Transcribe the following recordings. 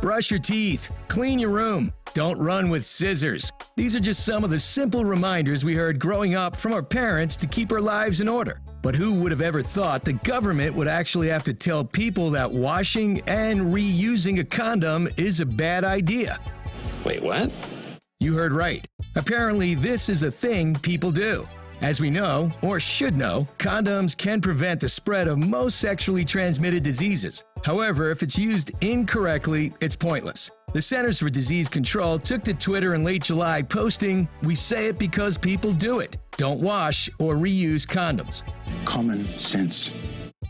brush your teeth, clean your room, don't run with scissors. These are just some of the simple reminders we heard growing up from our parents to keep our lives in order. But who would have ever thought the government would actually have to tell people that washing and reusing a condom is a bad idea? Wait, what? You heard right. Apparently, this is a thing people do. As we know, or should know, condoms can prevent the spread of most sexually transmitted diseases. However, if it's used incorrectly, it's pointless. The Centers for Disease Control took to Twitter in late July posting, We say it because people do it. Don't wash or reuse condoms. Common sense.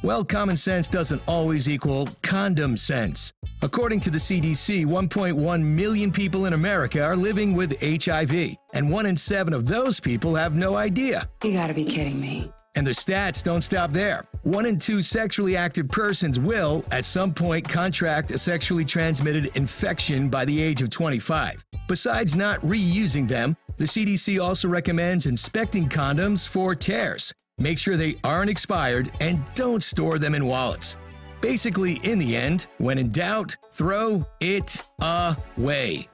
Well, common sense doesn't always equal condom sense. According to the CDC, 1.1 million people in America are living with HIV, and one in seven of those people have no idea. You gotta be kidding me. And the stats don't stop there. One in two sexually active persons will, at some point, contract a sexually transmitted infection by the age of 25. Besides not reusing them, the CDC also recommends inspecting condoms for tears. Make sure they aren't expired and don't store them in wallets. Basically, in the end, when in doubt, throw it away.